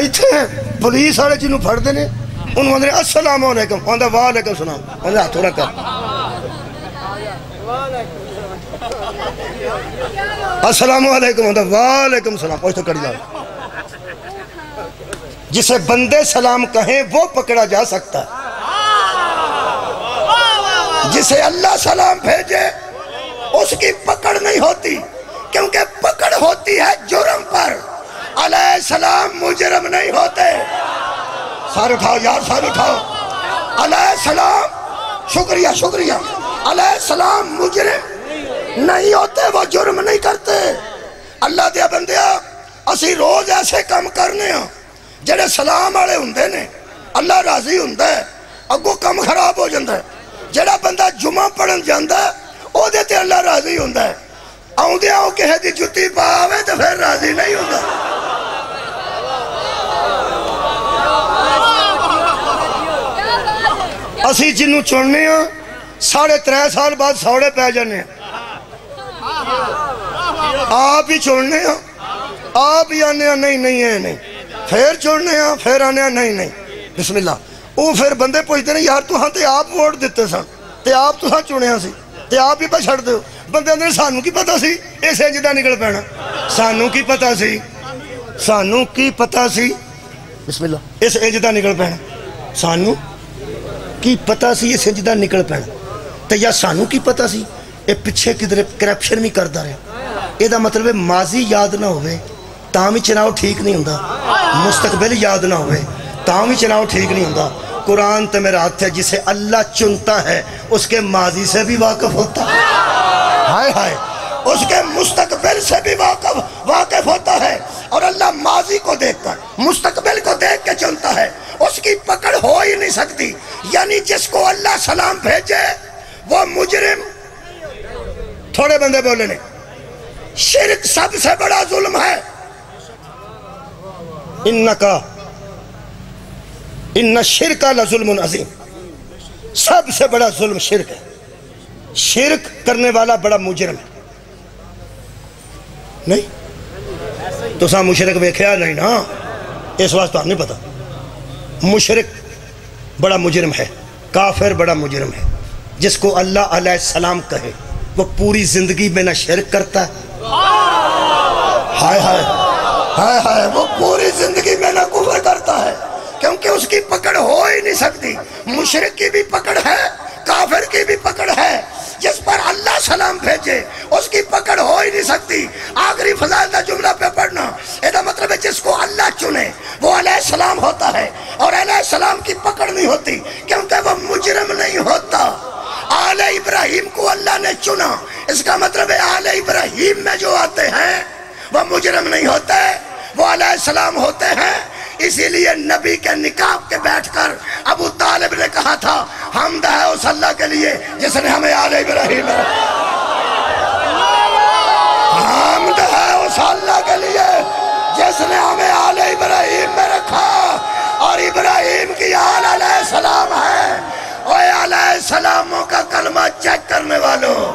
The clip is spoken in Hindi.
ਇੱਥੇ ਪੁਲਿਸ ਵਾਲੇ ਜਿਹਨੂੰ ਫੜਦੇ ਨੇ ਉਹਨੂੰ ਆਂਦੇ ਨੇ ਅਸਲਾਮ ਵਾਲੇਕਮ ਆਂਦਾ ਵਾਲੇਕਮ ਸਲਾਮ ਆਂਦਾ ਹੱਥ ਰੱਖ अस्सलाम वालेकुम आंदा वालेकुम सलाम और तो कड़ी जाओ जिसे बंदे सलाम कहें वो पकड़ा जा सकता है जिसे अल्लाह सलाम भेजे उसकी पकड़ नहीं होती क्योंकि पकड़ होती है जुर्म पर अलैह सलाम मुजरम नहीं होते सारे उठाओ यार सारे उठाओ अलैह सलाम शुक्रिया शुक्रिया अलैह सलाम मुजरम नहीं होते वो जुर्म नहीं करते अल्लाह दिया बंदिया ਅਸੀਂ ਰੋਜ਼ ਐਸੇ ਕੰਮ ਕਰਨੇ ਆ ਜਿਹੜੇ ਸਲਾਮ ਵਾਲੇ ਹੁੰਦੇ ਨੇ ਅੱਲਾ ਰਾਜ਼ੀ ਹੁੰਦਾ ਹੈ ਅੱਗੋਂ ਕੰਮ ਖਰਾਬ ਹੋ ਜਾਂਦਾ ਹੈ ਜਿਹੜਾ ਬੰਦਾ ਜੁਮਾ ਪੜਨ ਜਾਂਦਾ ਹੈ, ਉਹਦੇ ਤੇ ਅੱਲਾ ਰਾਜ਼ੀ ਹੁੰਦਾ ਹੈ ਆਉਂਦਿਆਂ ਉਹ ਕਿਸੇ ਦੀ ਜੁੱਤੀ ਪਾਵੇ ਤੇ ਫਿਰ ਰਾਜ਼ੀ ਨਹੀਂ ਹੁੰਦਾ ਅਸੀਂ ਜਿਹਨੂੰ ਚੁਣਨੇ ਆ ਸਾਢੇ 3 ਸਾਲ ਬਾਅਦ ਸੌੜੇ ਪੈ ਜਾਂਦੇ ਆ ਆਪ ਹੀ ਚੁਣਨੇ ਆ ਆਪ ਹੀ ਆਨੇ ਆ ਨਹੀਂ ਨਹੀਂ ਇਹ ਨਹੀਂ ਫੇਰ ਚੁਣਨੇ ਆ ਫੇਰ ਆਨੇ ਆ ਨਹੀਂ ਨਹੀਂ ਬਿਸਮਿਲ੍ਲਾ ਉਹ ਫਿਰ ਬੰਦੇ ਪੁੱਛਦੇ ਨੇ ਯਾਰ ਤੁਹਾਂ ਤੇ ਆਪ ਵੋਟ ਦਿੱਤੇ ਸਨ ਤੇ ਆਪ ਤੁਹਾਂ ਚੁਣਿਆ ਸੀ ਤੇ ਆਪ ਹੀ ਪਾ ਛੱਡ ਦਿਓ ਬੰਦੇ ਨੇ ਸਾਨੂੰ ਕੀ ਪਤਾ ਸੀ ਇਸੇ ਜਿੱਦਾਂ ਨਿਕਲ ਪੈਣਾ ਸਾਨੂੰ ਕੀ ਪਤਾ ਸੀ ਸਾਨੂੰ ਕੀ ਪਤਾ ਸੀ ਬਿਸਮਿਲ੍ਲਾ ਇਸ ਇੰਜ ਦਾ ਨਿਕਲ ਪੈਣਾ ਸਾਨੂੰ की पता सी सिंजदा निकल पैण। तो या सानू की पता सी? ये पिछे किधरे करप्शन भी करता रहा। यह मतलब माजी याद ना हो भी चुनाव ठीक नहीं होंगे मुस्तकबिल याद ना हो भी चुनाव ठीक नहीं होंगे कुरान तो मेरा हथ है, जिसे अल्लाह चुनता है, उसके माजी से भी वाकफ होता। है हाय हाय, उसके मुस्तकबिल से भी वाकफ वाकफ होता है। जिसको अल्लाह सलाम भेजे, वो मुजरिम। थोड़े बंदे बोले ने शिरक सबसे बड़ा जुल्म है। इन्न का इन्न शिरका लजुल्म अजीम। सबसे बड़ा जुल्म शिरक है। शिरक करने वाला बड़ा मुजरम है। नहीं? तो सा मुशरक वेख्या नहीं ना? इस वास्ते नहीं पता। मुशरक बड़ा मुजरम है। काफिर बड़ा मुजरम है, जिसको अल्लाह सलाम कहे, वो पूरी ज़िंदगी में ना शिरक करता है। हाय हाय हाय हाय, वो पूरी ज़िंदगी में ना कुफर करता है, क्योंकि उसकी पकड़ हो ही नहीं सकती। मुशरक की भी पकड़ है, काफिर की भी पकड़ है, जिस पर अल्लाह सलाम भेजे, उसकी पकड़ हो ही नहीं सकती। आखिरी फजाल का जुमला पे पढ़ना, इसका मतलब है जिसको अल्लाह चुने, वो सलाम होता है, और सलाम की पकड़ नहीं होती अल्लाह ने चुना। इसका मतलब है, आल इब्राहिम में जो आते हैं, वह मुजरम नहीं होते, वो अलाम होते हैं। इसीलिए नबी के निकाब के बैठकर अबू तालिब ने कहा था, हम है उस अल्लाह के लिए जिसने हमें आल इब्राहिम हम है उस अल्लाह के लिए जिसने हमें आल इब्राहिम में रखा, और इब्राहिम की आल सलाम है। सलामों का me ganó.